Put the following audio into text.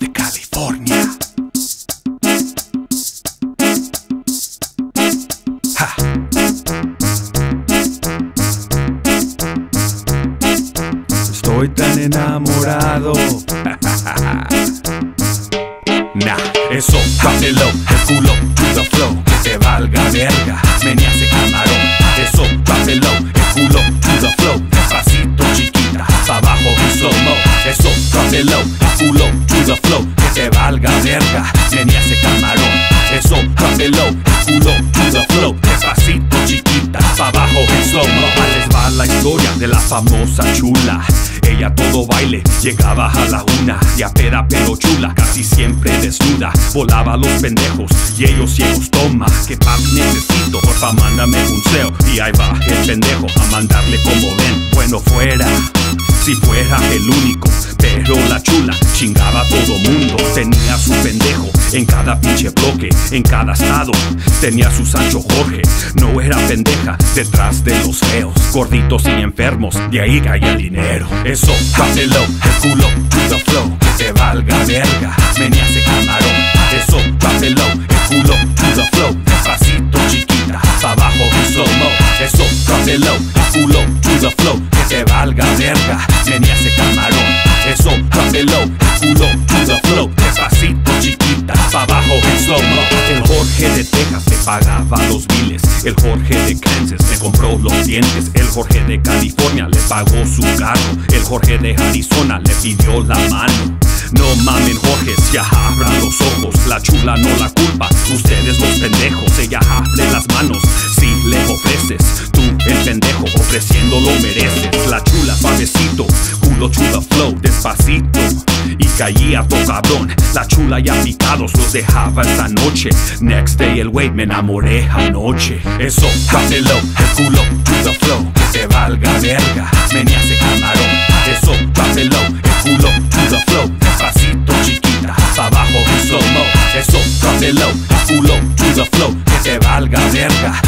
De California. Ja. Estoy tan enamorado. Nah, eso, dátelo, el culo, to the flow, que te valga verga, flow, que te valga verga, menease camarón. Eso, el culo, to the flow, despacito chiquita, pa' abajo y slow les va la historia de la famosa chula. Ella todo baile, llegaba a la una y a pera pero chula, casi siempre desnuda. Volaba a los pendejos y ellos ciegos, toma, que papi necesito, porfa mándame un seo. Y ahí va el pendejo a mandarle como ven, bueno fuera. Si fuera el único, pero la chula chingaba a todo mundo. Tenía su pendejo en cada pinche bloque, en cada estado. Tenía su Sancho Jorge, no era pendeja detrás de los feos, gorditos y enfermos. De ahí caía el dinero. Eso, dátelo, el culo, to the flow, que valga verga, culo, the flow, que te valga verga, menease camarón. Eso, el culo, the flow, despacito chiquita, pa' abajo y slow. El Jorge de Texas le pagaba los biles, el Jorge de Kansas le compró los dientes, el Jorge de California le pagó su carro, el Jorge de Arizona le pidió la mano. No mamen Jorge, ya abran los ojos, la chula no la culpa, ustedes los pendejos, ella abre las manos, si le ofreces, tú el pendejo ofreciendo lo mereces, la chula suavecito, culo chula flow, despacito, y caía todo cabrón, la chula ya picados los dejaba esta noche, next day el wey me enamoré anoche, eso, dátelo, el culo to the flow, que te valga verga, menease camarón, eso, dátelo, el culo to the flow, que te valga verga,